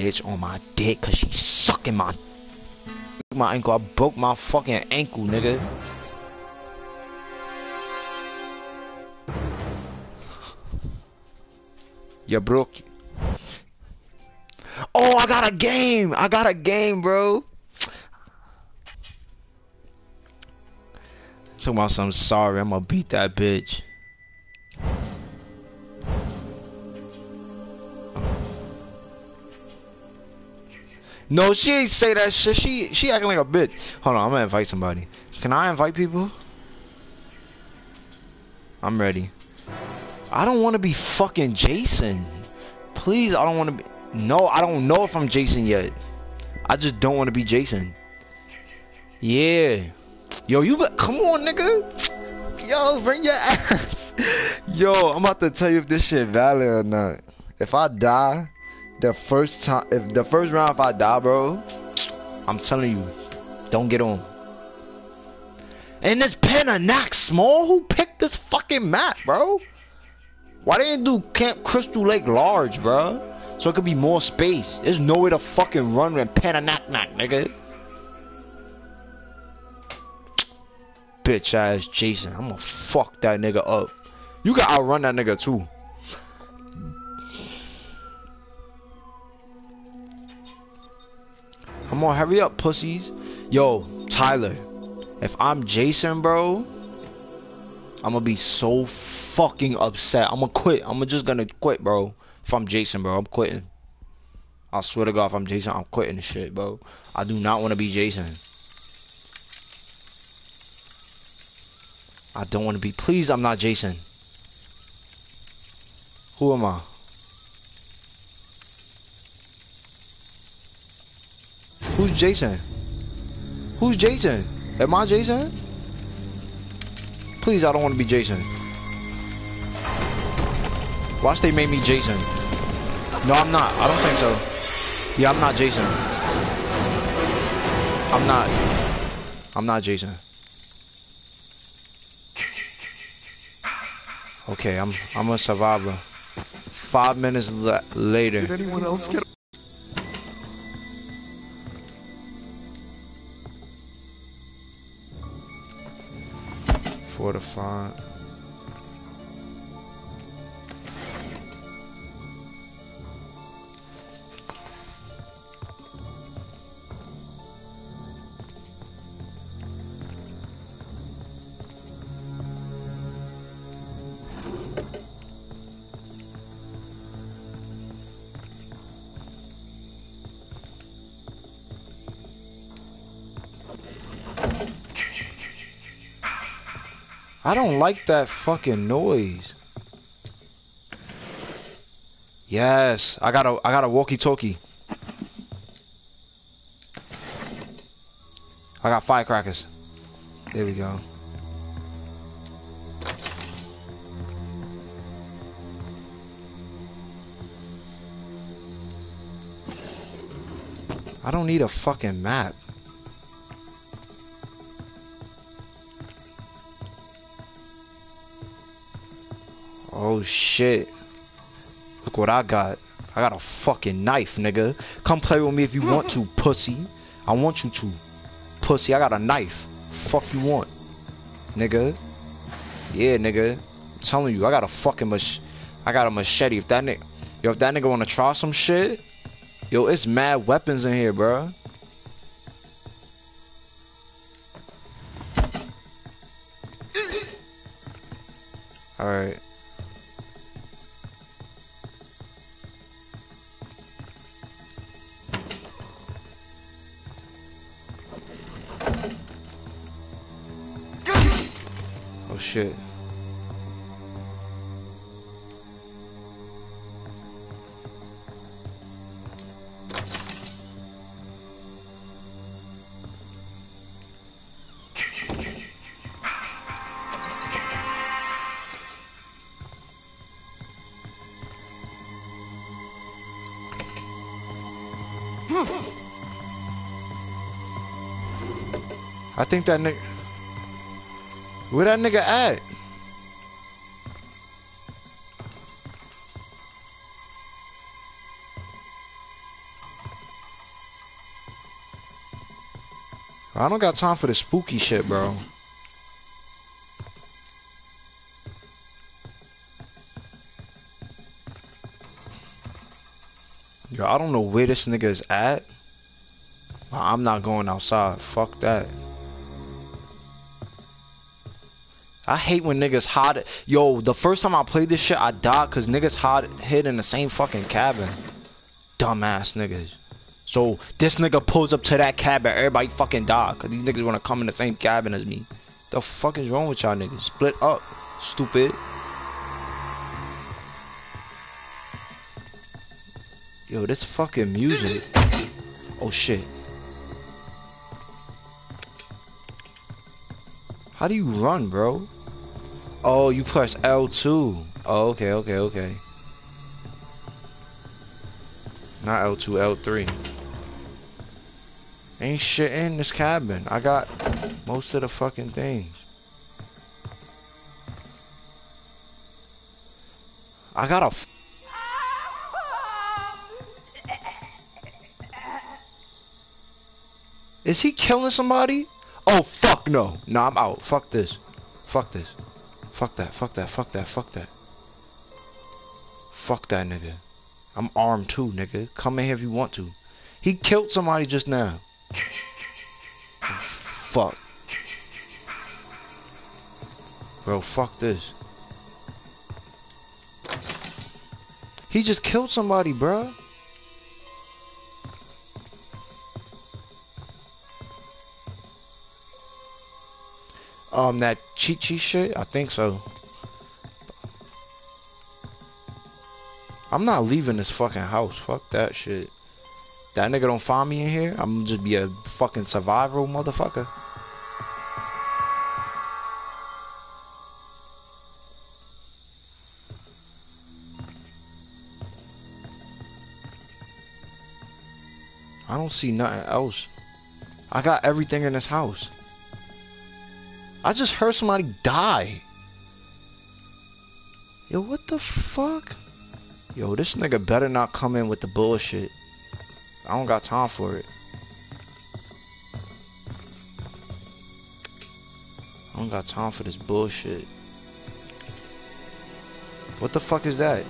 bitch on my dick cause she's sucking my my ankle. I broke my fucking ankle, nigga. You broke. Oh, I got a game. I got a game, bro. Talking about some sorry. I'm gonna beat that bitch. No, she ain't say that shit. She she acting like a bitch. Hold on, I'm gonna invite somebody. Can I invite people? I'm ready. I don't want to be fucking Jason. Please, I don't want to be. No, I don't know if I'm Jason yet. I just don't want to be Jason. Yeah. Yo, you come on, nigga. Yo, bring your ass. Yo, I'm about to tell you if this shit valid or not. If I die, the first time, if the first round, if I die, bro, I'm telling you, don't get on. And this Packanack small, who picked this fucking map, bro? Why didn't do Camp Crystal Lake large, bro? So it could be more space. There's no way to fucking run with Packanack, nigga. Bitch ass Jason, I'm gonna fuck that nigga up. You can outrun that nigga too. Come on, hurry up, pussies. Yo, Tyler, if I'm Jason, bro, I'm gonna be so fucking upset. I'm gonna quit. I'm just gonna quit, bro. If I'm Jason, bro, I'm quitting. I swear to God, if I'm Jason, I'm quitting this shit, bro. I do not want to be Jason. I don't want to be. Please, I'm not Jason. Who am I? Who's Jason? Who's Jason? Am I Jason? Please, I don't want to be Jason. Watch they made me Jason. No, I'm not. I don't think so. Yeah, I'm not Jason. I'm not. I'm not Jason. Okay, I'm I'm a survivor. Five minutes later. Did anyone else get? Fortified. I don't like that fucking noise. Yes, I got a I got a walkie-talkie. I got firecrackers. There we go. I don't need a fucking map. Oh shit. Look what I got. I got a fucking knife, nigga. Come play with me if you want to, pussy. I want you to. Pussy, I got a knife. Fuck you want. Nigga. Yeah, nigga. I'm telling you, I got a fucking mach I got a machete. If that nigga Yo, if that nigga wanna try some shit, yo, it's mad weapons in here, bro. Alright. Oh, shit. I think that nigga... Where that nigga at? I don't got time for the spooky shit, bro. Yo, I don't know where this nigga is at. I'm not going outside. Fuck that. I hate when niggas hide. Yo, the first time I played this shit, I died because niggas hide hid in the same fucking cabin. Dumbass niggas. So this nigga pulls up to that cabin, everybody fucking die because these niggas want to come in the same cabin as me. The fuck is wrong with y'all niggas? Split up, stupid. Yo, this fucking music. Oh shit. How do you run, bro? Oh, you press L2. Oh, okay, okay, okay. Not L2, L3. Ain't shit in this cabin. I got most of the fucking things. I got a Is he killing somebody? Oh, fuck no. Nah, I'm out. Fuck this. Fuck this. Fuck that. Fuck that. Fuck that. Fuck that. Fuck that nigga. I'm armed too, nigga. Come in here if you want to. He killed somebody just now. Fuck. Bro, fuck this. He just killed somebody, bro. Um, that cheat cheat shit? I think so. I'm not leaving this fucking house. Fuck that shit. That nigga don't find me in here, I'm just be a fucking survival motherfucker. I don't see nothing else. I got everything in this house. I just heard somebody die. Yo, what the fuck? Yo, this nigga better not come in with the bullshit. I don't got time for it. I don't got time for this bullshit. What the fuck is that?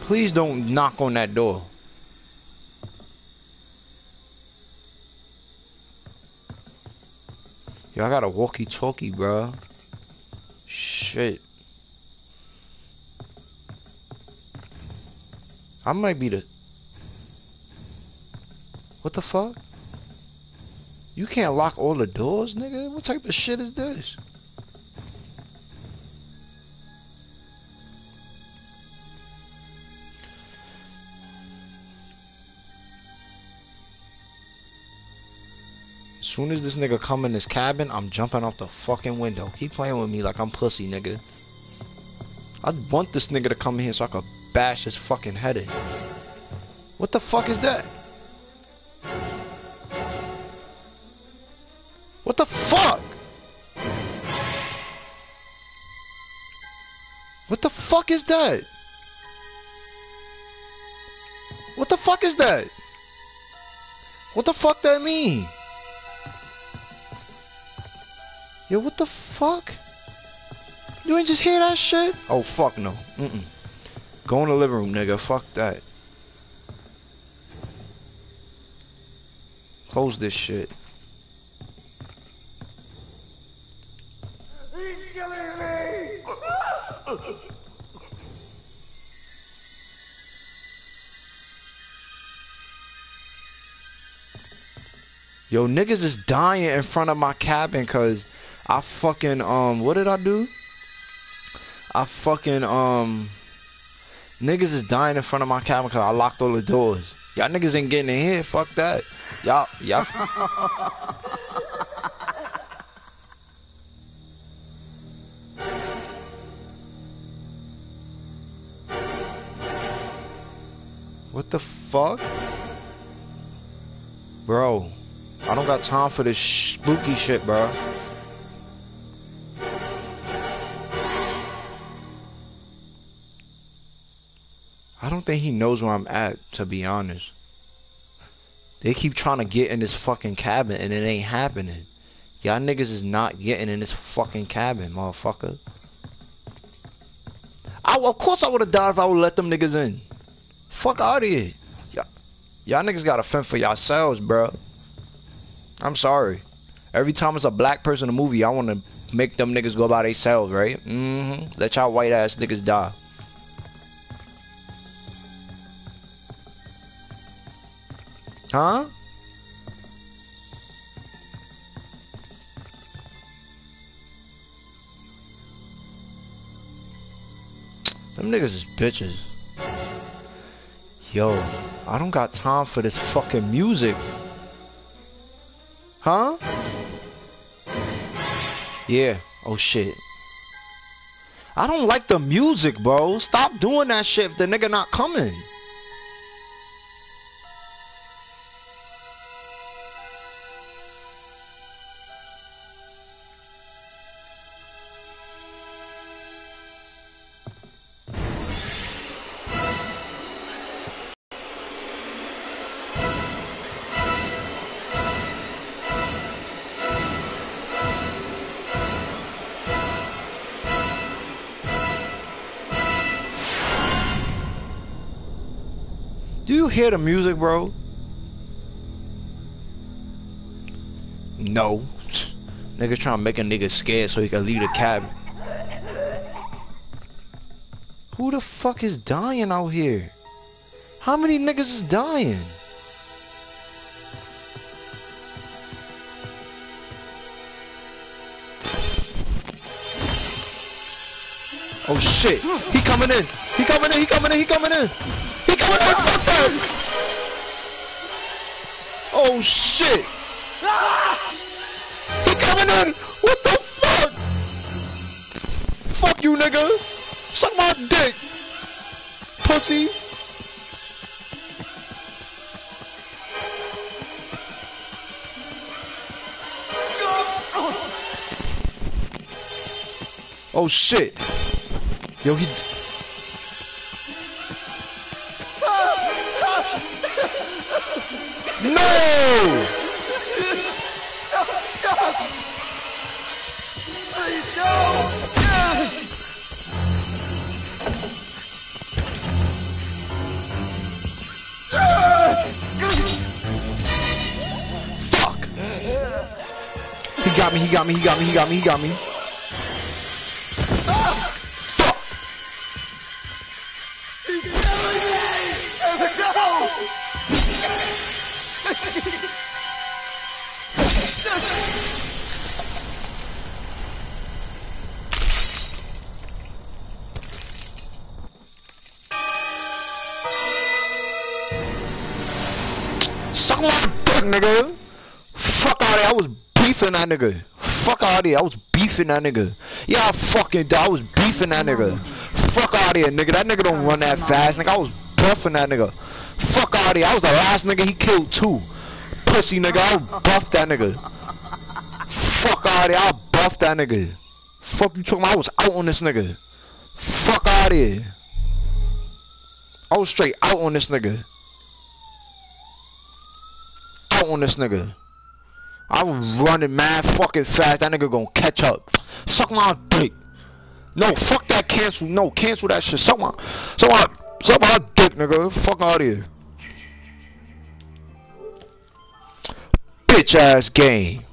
Please don't knock on that door. Yo, I got a walkie-talkie, bro. Shit. I might be the... What the fuck? You can't lock all the doors, nigga? What type of shit is this? Soon as this nigga come in this cabin, I'm jumping out the fucking window. Keep playing with me like I'm pussy, nigga. I want this nigga to come in here so I could bash his fucking head in. What the fuck is that? What the fuck? What the fuck is that? What the fuck is that? What the fuck that mean? Yo, what the fuck? You ain't just hear that shit? Oh, fuck no. Mm-mm. Go in the living room, nigga. Fuck that. Close this shit. He's killing me! Yo, niggas is dying in front of my cabin cause I fucking um what did I do? I fucking um niggas is dying in front of my cabin cause I locked all the doors. Y'all niggas ain't getting in here. Fuck that. Y'all y'all. what the fuck? Bro, I don't got time for this spooky shit, bro. Think he knows where I'm at, to be honest. They keep trying to get in this fucking cabin and it ain't happening. Y'all niggas is not getting in this fucking cabin, motherfucker. I, of course I would have died if I would let them niggas in. Fuck out of here. Y'all niggas gotta fend for yourselves, bro. I'm sorry. Every time it's a black person in a movie, I want to make them niggas go by themselves, right? Mm-hmm. Let y'all white ass niggas die. Huh? Them niggas is bitches. Yo, I don't got time for this fucking music. Huh? Yeah. Oh shit. I don't like the music, bro. Stop doing that shit if the nigga not coming. Do you hear the music, bro? No. Niggas trying to make a nigga scared so he can leave the cabin. Who the fuck is dying out here? How many niggas is dying? Oh shit! He coming in! He coming in! He coming in! He coming in! He coming in! Fuck! Oh shit! He coming in! What the fuck? Fuck you, nigga! Suck my dick! Pussy! Oh shit! Yo, he. He got me, he got me, he got me, he got me, he got me. Fuck! He's killing me! Suck my dick, nigga. Fuck out of here. I was that nigga. Fuck out of here. I was beefing that nigga. Yeah, I fucking did. I was beefing that nigga. Fuck out of here, nigga. That nigga don't run that fast. Nigga, I was buffing that nigga. Fuck out of here. I was the last nigga he killed too. Pussy nigga. I buff that nigga. Fuck out of here. I buff that nigga. Fuck you talking about? I was out on this nigga. Fuck out of here. I was straight out on this nigga out on this nigga. I was running mad fucking fast. That nigga gonna catch up. Suck my dick. No, fuck that cancel. No, cancel that shit. Suck my, suck my, suck my dick, nigga. Fuck out of here. Bitch ass game.